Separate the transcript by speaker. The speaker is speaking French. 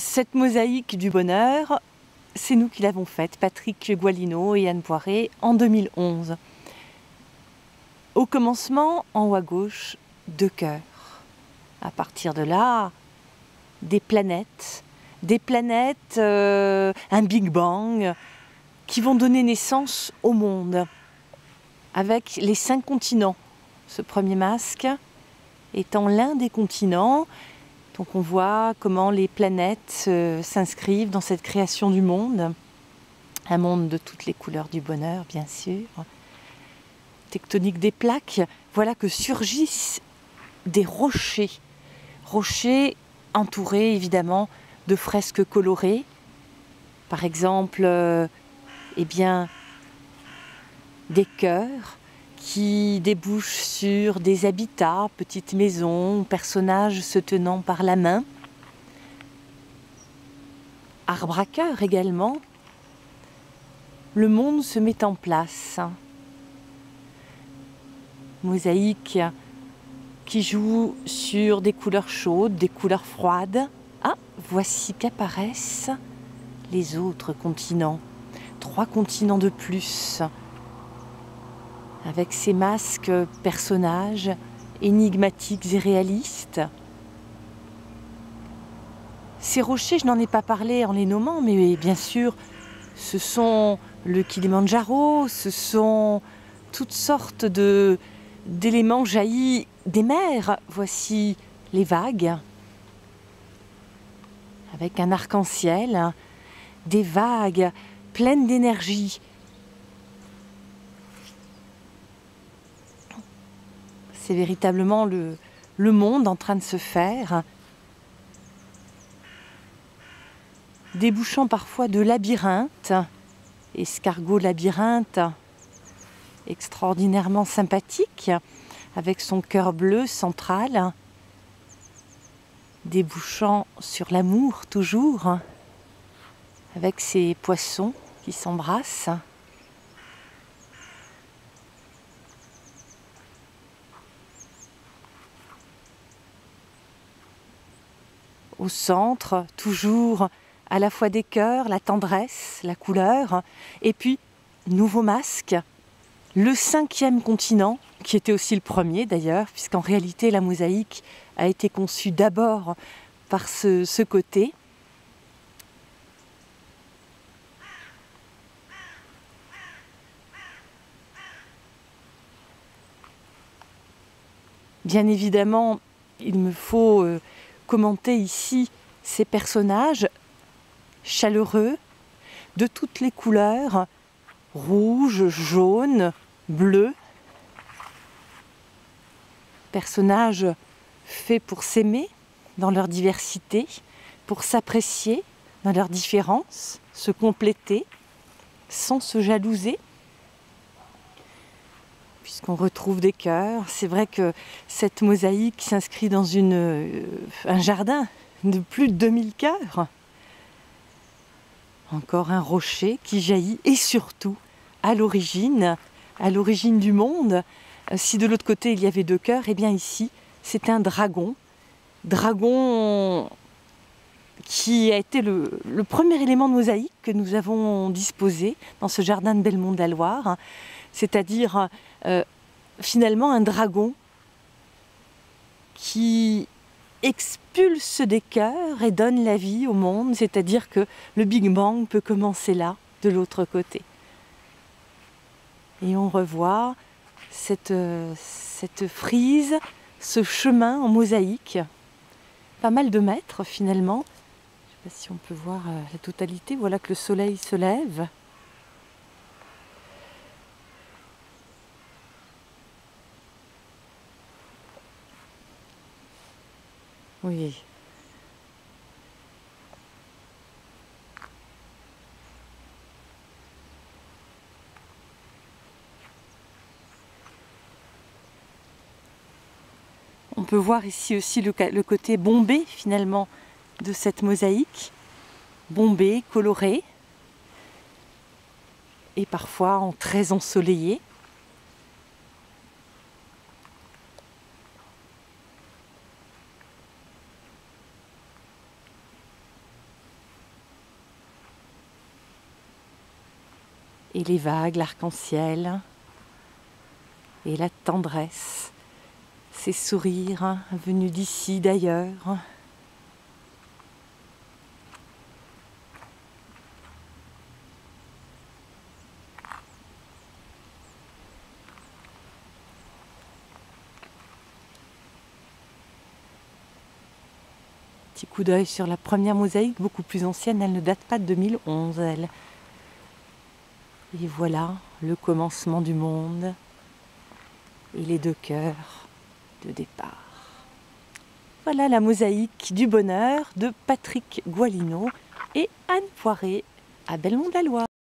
Speaker 1: cette mosaïque du bonheur, c'est nous qui l'avons faite, Patrick Gualino et Anne Poiré, en 2011. Au commencement, en haut à gauche, deux cœurs. À partir de là, des planètes, des planètes, euh, un Big Bang, qui vont donner naissance au monde, avec les cinq continents. Ce premier masque étant l'un des continents, donc on voit comment les planètes euh, s'inscrivent dans cette création du monde, un monde de toutes les couleurs du bonheur, bien sûr. Tectonique des plaques, voilà que surgissent des rochers, rochers entourés évidemment de fresques colorées. Par exemple, euh, eh bien, des cœurs qui débouchent sur des habitats, petites maisons, personnages se tenant par la main. Arbre à cœur également. Le monde se met en place. Mosaïque qui joue sur des couleurs chaudes, des couleurs froides. Ah, voici qu'apparaissent les autres continents. Trois continents de plus, avec ces masques personnages énigmatiques et réalistes. Ces rochers, je n'en ai pas parlé en les nommant, mais bien sûr, ce sont le Kilimanjaro, ce sont toutes sortes de, d'éléments jaillis des mers. Voici les vagues, avec un arc-en-ciel, des vagues pleines d'énergie. C'est véritablement le, monde en train de se faire, débouchant parfois de labyrinthes, escargot labyrinthe extraordinairement sympathique, avec son cœur bleu central, débouchant sur l'amour toujours, avec ses poissons qui s'embrassent. Au centre, toujours à la fois des cœurs, la tendresse, la couleur, et puis nouveau masque, le cinquième continent, qui était aussi le premier d'ailleurs, puisqu'en réalité la mosaïque a été conçue d'abord par ce, côté. Bien évidemment, il me faut euh, commenter ici ces personnages chaleureux, de toutes les couleurs, rouge, jaune, bleu. Personnages faits pour s'aimer dans leur diversité, pour s'apprécier dans leur différence, se compléter sans se jalouser. Puisqu'on retrouve des cœurs, c'est vrai que cette mosaïque s'inscrit dans euh, un jardin de plus de 2000 cœurs. Encore un rocher qui jaillit et surtout à l'origine, à l'origine du monde. Si de l'autre côté il y avait deux cœurs, et eh bien ici c'est un dragon. Dragon qui a été le, premier élément de mosaïque que nous avons disposé dans ce jardin de Belmont de la Loire, c'est-à-dire euh, finalement un dragon qui expulse des cœurs et donne la vie au monde, c'est-à-dire que le Big Bang peut commencer là, de l'autre côté. Et on revoit cette, cette frise, ce chemin en mosaïque, pas mal de mètres finalement. Je ne sais pas si on peut voir euh, la totalité. Voilà que le soleil se lève. Oui. On peut voir ici aussi le, côté bombé finalement de cette mosaïque, bombé, coloré, et parfois en très ensoleillé. Et les vagues, l'arc-en-ciel et la tendresse, ces sourires venus d'ici, d'ailleurs. Petit coup d'œil sur la première mosaïque, beaucoup plus ancienne, elle ne date pas de 2011, elle. Et voilà le commencement du monde et les deux cœurs de départ. Voilà la mosaïque du bonheur de Patrick Gualino et Anne Poiré à Belmont-de-la-Loire.